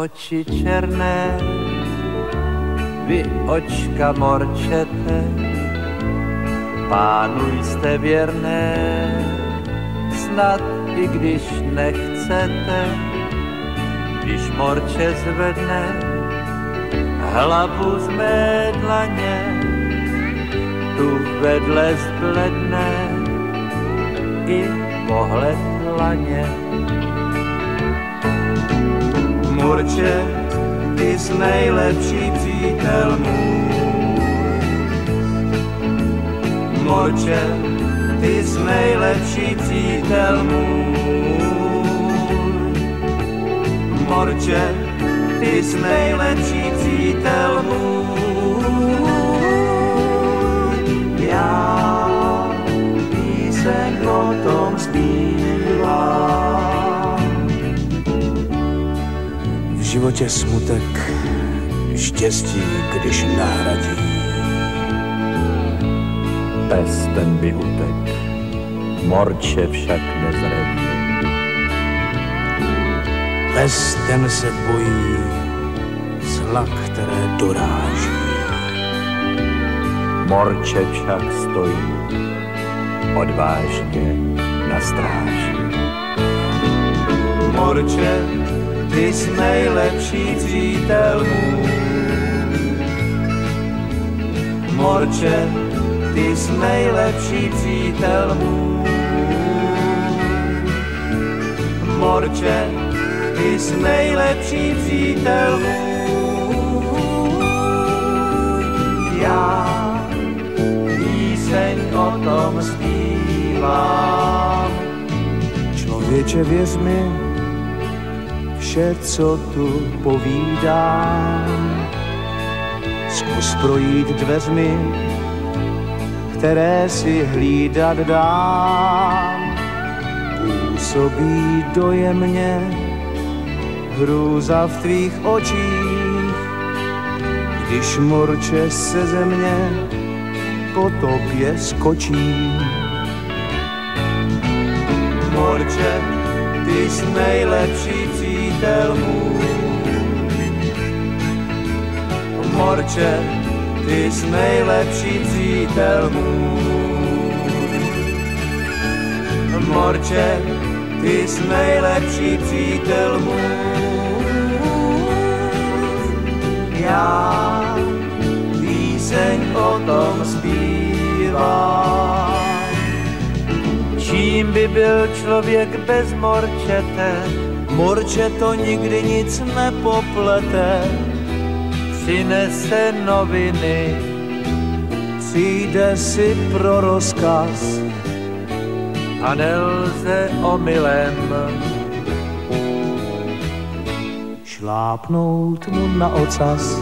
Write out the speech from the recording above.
oči černé, vy očka morčete, pánu jste věrné, snad i když nechcete, když morče zvedne hlavu z mé dlaně, tu vedle zbledne i pohled laně. Murče, ty jsi nejlepší přítel můj. Morče, ty jsi nejlepší přítel můj. Morče, ty jsi nejlepší přítel můj. Životě smutek štěstí, když nahradí. Pes ten by utek, morče však nezradí. Pes ten se bojí zla, které doráží. Morče však stojí odvážně na stráži. Morče, ty jsi nejlepší přítel. Morče, ty jsi nejlepší přítel. Morče, ty jsi nejlepší přítel. Já píseň o tom zpívám. Člověče, věř mi, vše, co tu povídám, zkus projít dveřmi, které si hlídat dám. Působí dojemně hrůza v tvých očích, když morče se země po tobě skočí. Morče, jsi nejlepší přítel můj. Morče, ty jsi nejlepší přítel můj. Morče, ty jsi nejlepší přítel můj. Já píseň o tom zpívám. Čím by byl člověk bez morčete? Morče to nikdy nic nepoplete. Přinese noviny, přijde si pro rozkaz a nelze omylem šlápnout mu na ocas.